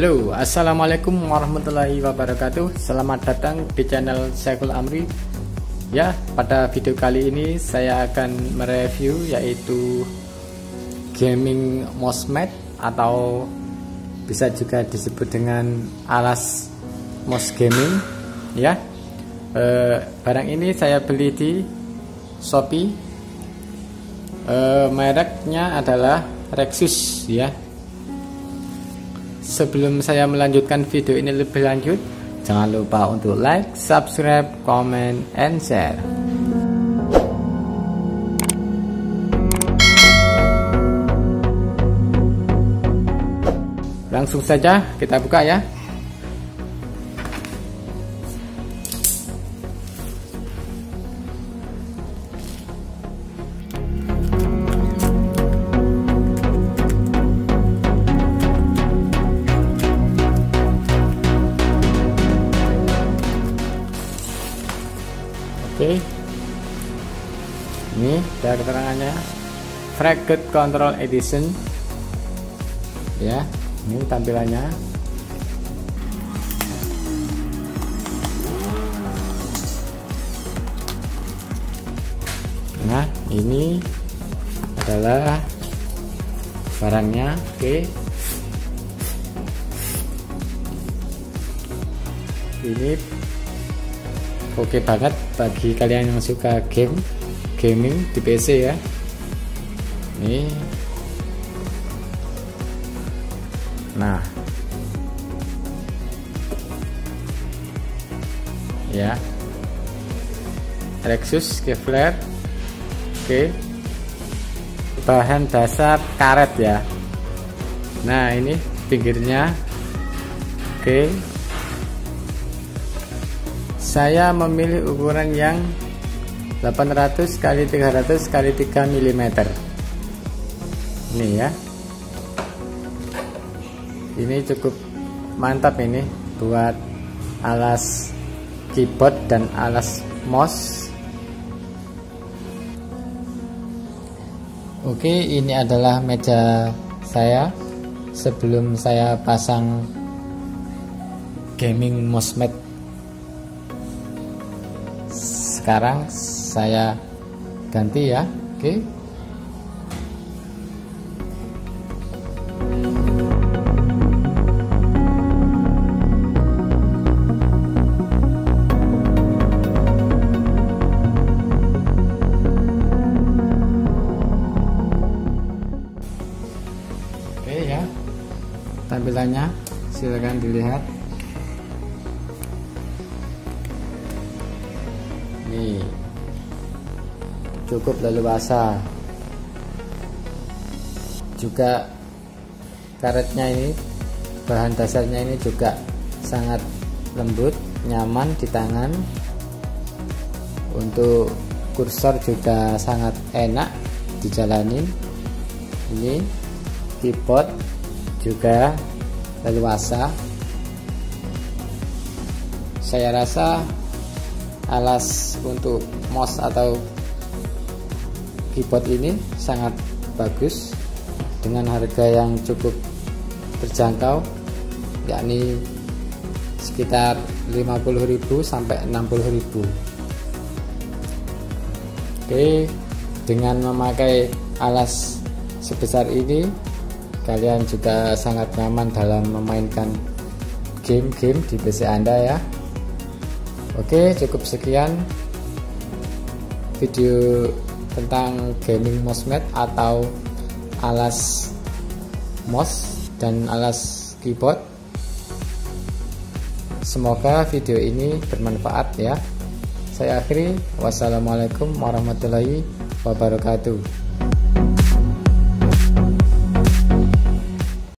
Halo, Assalamualaikum warahmatullahi wabarakatuh. Selamat datang di channel Syaikul Amri. Ya, pada video kali ini saya akan mereview yaitu Gaming mouse mat atau bisa juga disebut dengan alas mouse gaming ya. E, barang ini saya beli di Shopee. E, mereknya adalah Rexus ya Sebelum saya melanjutkan video ini lebih lanjut, jangan lupa untuk like, subscribe, comment, and share. Langsung saja kita buka ya. Oke. Ini ada keterangannya. Fragment Control Edition. Ya, ini tampilannya. Nah, ini adalah barangnya. Oke. Ini oke banget bagi kalian yang suka game gaming di PC ya. Ini. Nah. Ya. Lexus Kevlar. Oke. Bahan dasar karet ya. Nah ini pinggirnya. Oke saya memilih ukuran yang 800 kali 300 kali 3 mm ini ya. Ini cukup mantap ini buat alas keyboard dan alas mouse. Oke ini adalah meja saya. Sebelum saya pasang gaming mouse mat sekarang saya ganti ya. Oke. Okay. ya. Tampilannya silakan dilihat ini cukup leluasa. Juga karetnya ini bahan dasarnya ini juga sangat lembut nyaman di tangan. Untuk kursor juga sangat enak dijalanin. Ini keyboard juga leluasa. Saya rasa alas untuk mouse atau keyboard ini sangat bagus dengan harga yang cukup terjangkau yakni sekitar 50.000 sampai 60.000 Oke dengan memakai alas sebesar ini kalian juga sangat nyaman dalam memainkan game-game di PC Anda ya Oke cukup sekian video tentang gaming mouse mat atau alas mouse dan alas keyboard. Semoga video ini bermanfaat ya. Saya akhiri. Wassalamualaikum warahmatullahi wabarakatuh